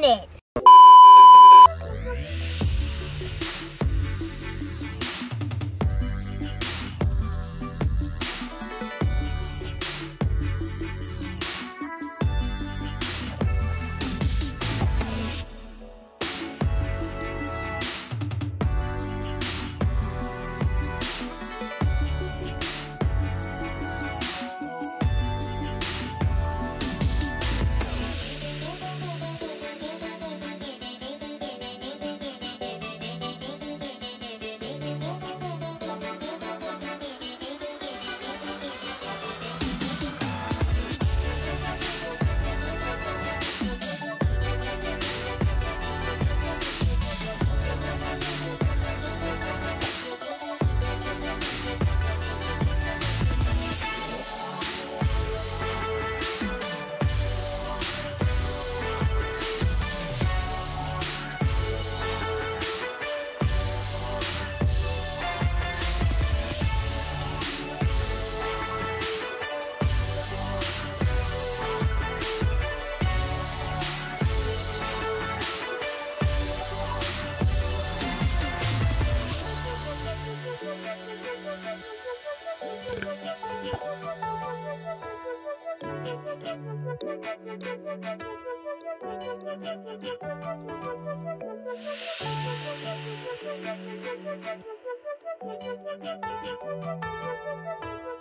Minute. Thank you.